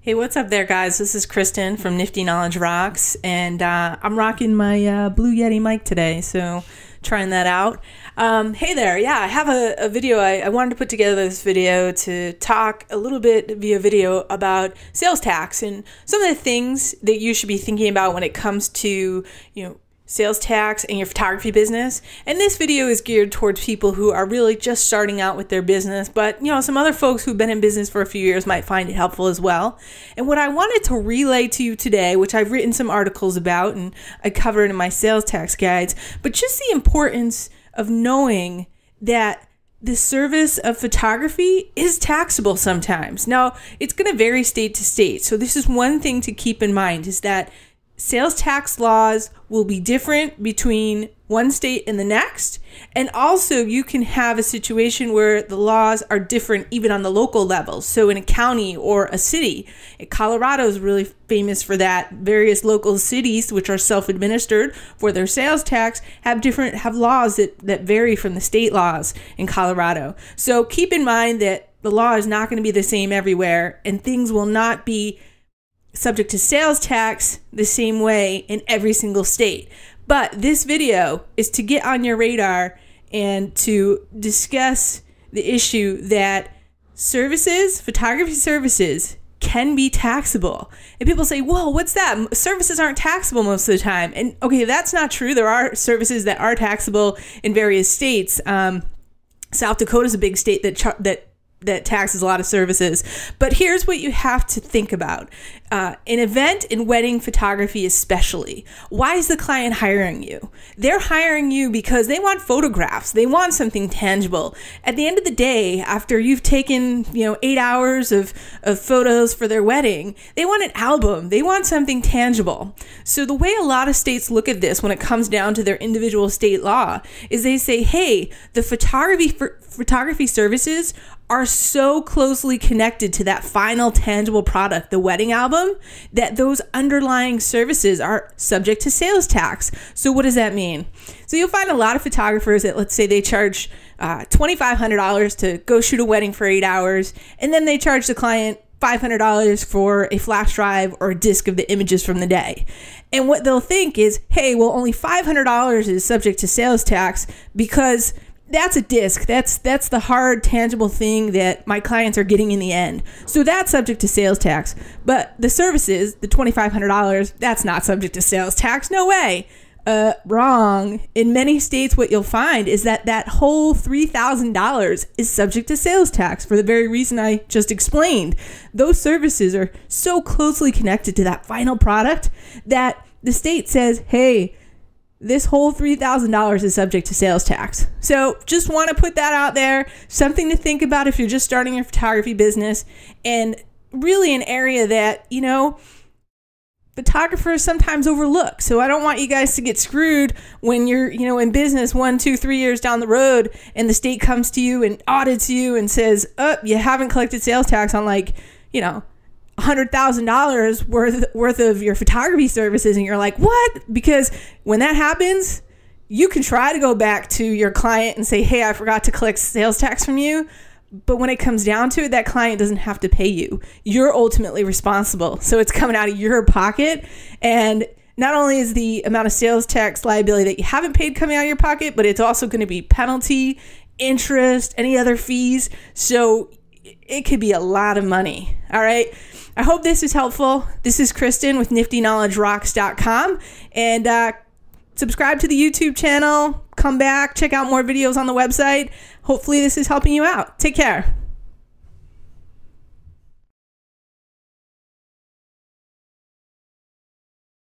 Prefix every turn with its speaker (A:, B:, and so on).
A: Hey, what's up there, guys? This is Kristen from Nifty Knowledge Rocks, and uh, I'm rocking my uh, Blue Yeti mic today, so trying that out. Um, hey there, yeah, I have a, a video. I, I, wanted to put together this video to talk a little bit via video about sales tax and some of the things that you should be thinking about when it comes to, you know, sales tax, and your photography business. And this video is geared towards people who are really just starting out with their business, but you know, some other folks who've been in business for a few years might find it helpful as well. And what I wanted to relay to you today, which I've written some articles about and I cover it in my sales tax guides, but just the importance of knowing that the service of photography is taxable sometimes. Now, it's going to vary state to state. So this is one thing to keep in mind is that sales tax laws will be different between one state and the next. And also, you can have a situation where the laws are different even on the local level. So, in a county or a city, eh, Colorado is really famous for that. Various local cities, which are self administered for their sales tax, have different have laws that, that vary from the state laws in Colorado. So, keep in mind that the law is not going to be the same everywhere, and things will not be subject to sales tax the same way in every single state. But this video is to get on your radar and to discuss the issue that services, photography services, can be taxable. And people say, whoa, what's that? Services aren't taxable most of the time. And okay, that's not true. There are services that are taxable in various states. Um, South Dakota is a big state that that that taxes a lot of services. But here's what you have to think about. Uh, an event in wedding photography, especially, why is the client hiring you? They're hiring you because they want photographs. They want something tangible. At the end of the day, after you've taken, you know, eight hours of, of photos for their wedding, they want an album. They want something tangible. So the way a lot of states look at this when it comes down to their individual state law is they say, hey, the photography photography services are so closely connected to that final tangible product, the wedding album, that those underlying services are subject to sales tax. So, what does that mean? So, you'll find a lot of photographers that, let's say, they charge uh, $2,500 to go shoot a wedding for eight hours, and then they charge the client $500 for a flash drive or a disk of the images from the day. And what they'll think is, hey, well, only $500 is subject to sales tax because that's a disc. That's that's the hard tangible thing that my clients are getting in the end. So that's subject to sales tax. But the services, the $2500, that's not subject to sales tax. No way. Uh, wrong. In many states what you'll find is that that whole $3,000 is subject to sales tax for the very reason I just explained. Those services are so closely connected to that final product that the state says, "Hey, this whole $3,000 is subject to sales tax. So just want to put that out there. Something to think about if you're just starting your photography business and really an area that, you know, photographers sometimes overlook. So I don't want you guys to get screwed when you're, you know, in business one, two, three years down the road and the state comes to you and audits you and says, oh, you haven't collected sales tax on like, you know, hundred thousand dollars worth worth of your photography services and you're like what? Because when that happens you can try to go back to your client and say hey i forgot to collect sales tax from you. But when it comes down to it that client doesn't have to pay you. You're ultimately responsible. So it's coming out of your pocket. And not only is the amount of sales tax liability that you haven't paid coming out of your pocket but it's also going to be penalty interest any other fees. So it could be a lot of money all right I hope this is helpful. This is Kristen with niftyknowledgerocks.com. And uh, subscribe to the YouTube channel. Come back, check out more videos on the website. Hopefully, this is helping you out. Take care.